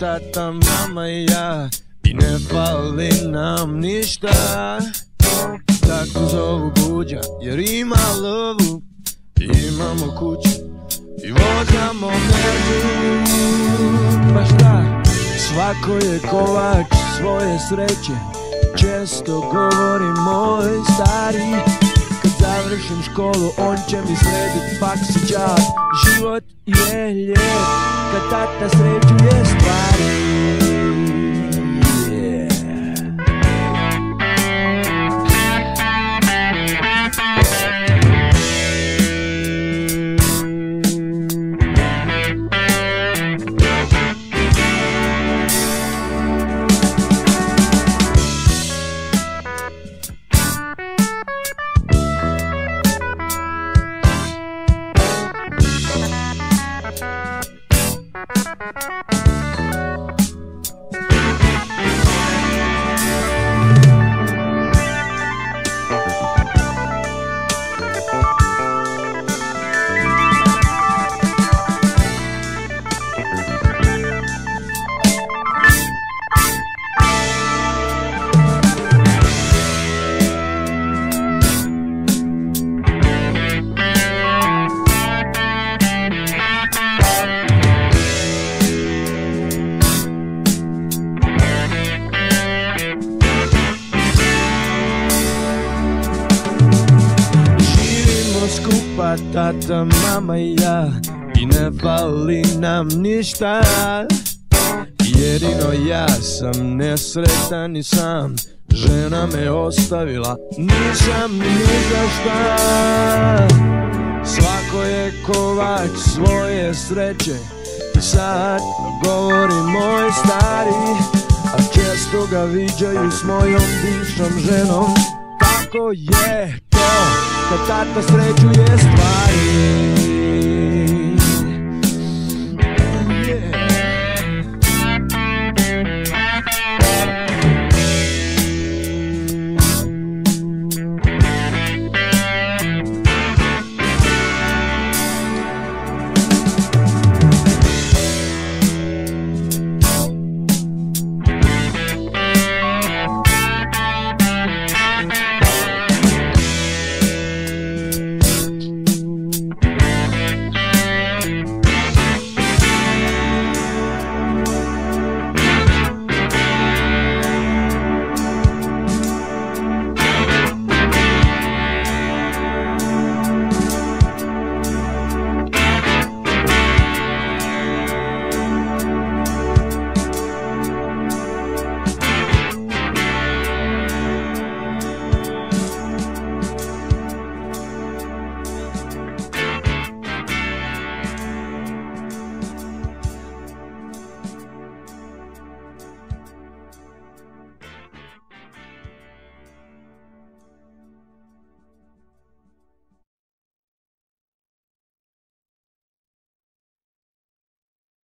tata, mama i ja I ne fali nam ništa. Tako zovu buđa jer ima lovu. Imamo kuću i vozamo merđu Pa šta, svako je kovač svoje sreće. Često govori moj stari. Kad završim školu on će mi sredit faks i Život je lijep kad tata sređuje stvari Yeah. Música skupa, tata, mama i ja. I ne fali nam ništa. Jedino ja sam nesretan i sam. Žena me ostavila, nisam ni za šta. Svako je kovač svoje sreće. I sad govori moj stari A često ga viđaju s mojom bivšom ženom. Tako je to kad tata sređuje stvari